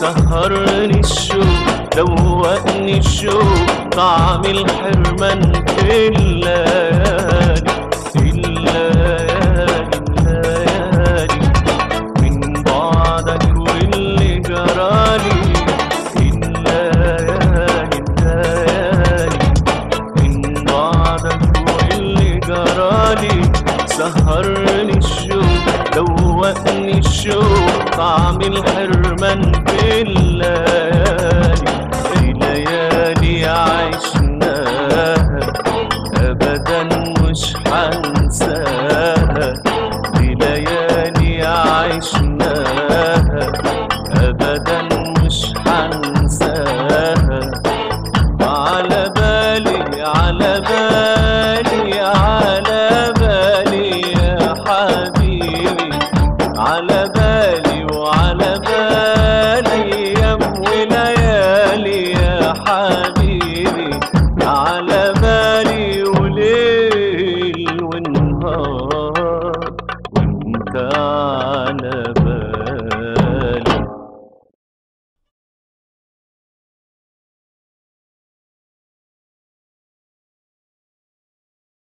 سهرني الشوق دوقني الشوق طعم الحرمان في الليالي الليالي الليالي من بعدك واللي جرالي الليالي الليالي من بعدك واللي جرالي سهرني الشوق دوقني الشوق طعم الحرمان في الليالي ليالي عشناها ابدا مش هنساها دي ليالي عشناها ابدا مش هنساها على بالي على بالي على بالي يا حبيبي. على ஞான